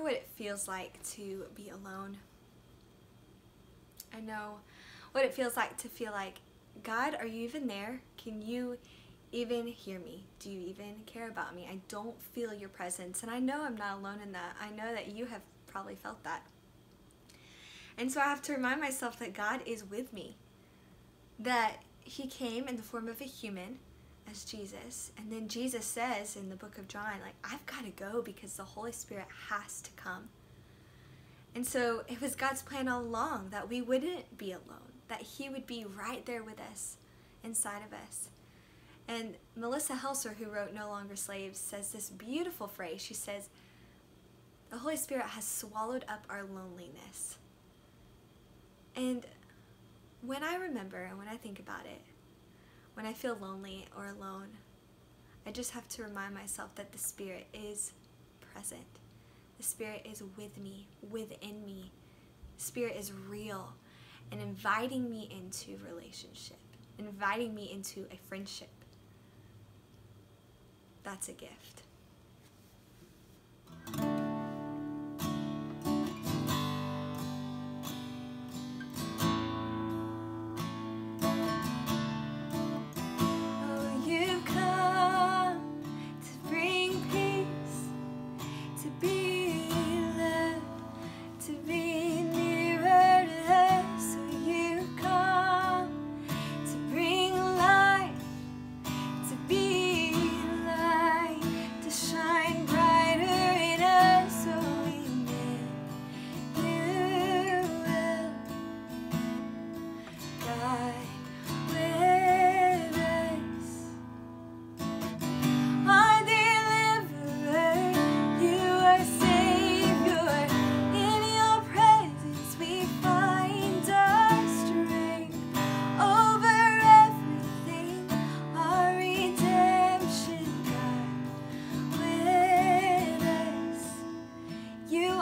know what it feels like to be alone. I know what it feels like to feel like, God, are you even there? Can you even hear me? Do you even care about me? I don't feel your presence. And I know I'm not alone in that. I know that you have probably felt that. And so I have to remind myself that God is with me, that He came in the form of a human as Jesus. And then Jesus says in the book of John, like, I've got to go because the Holy Spirit has to come. And so it was God's plan all along that we wouldn't be alone, that He would be right there with us, inside of us. And Melissa Helser, who wrote No Longer Slaves, says this beautiful phrase. She says, The Holy Spirit has swallowed up our loneliness. And when I remember and when I think about it, when I feel lonely or alone, I just have to remind myself that the Spirit is present. The Spirit is with me, within me. The Spirit is real and inviting me into relationship, inviting me into a friendship. That's a gift.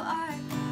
爱。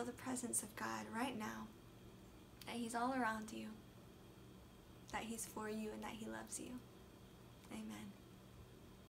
Feel the presence of God right now. That He's all around you. That He's for you and that He loves you. Amen.